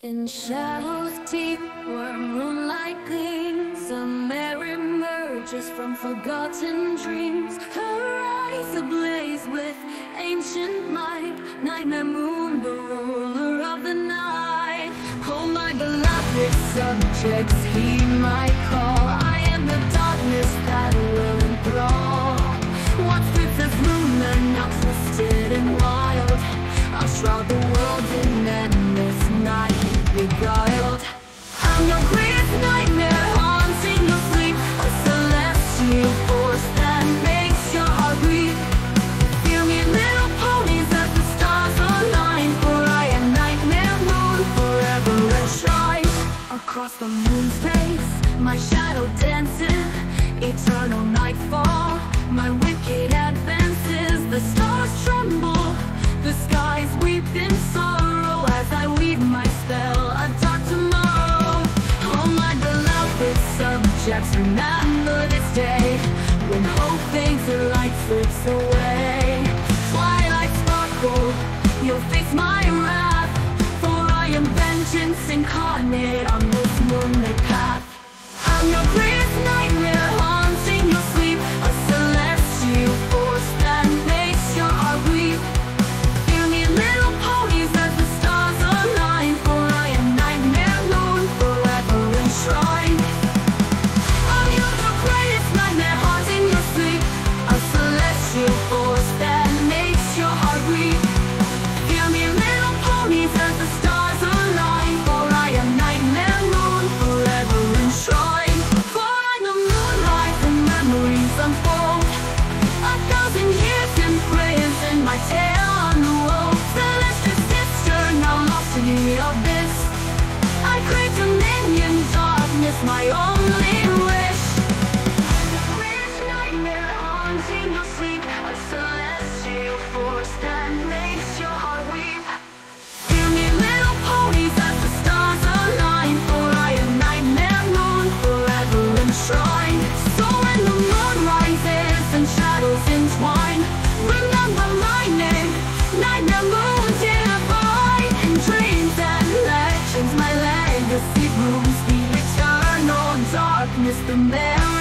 In shadows deep where moonlight gleams A mare emerges from forgotten dreams. Her eyes ablaze with ancient light Nightmare moon, the ruler of the night. Oh my beloved subjects, heed my call. I am the darkness that will enthrall. What strips of moon and now twisted and wild. I'll shroud Across the moon's face, my shadow dances Eternal nightfall, my wicked advances. The stars tremble, the skies weep in sorrow As I weave my spell, a dark tomorrow. Oh my beloved subjects, remember this day When hope fades, the light slips away am incarnate on this moonlit path. I'm your greatest I crave dominion, darkness, my only wish. Nightmare haunting your sleep. A celestial force that makes your heart weep. Me little ponies the stars align. For I am nightmare moon forever So the man.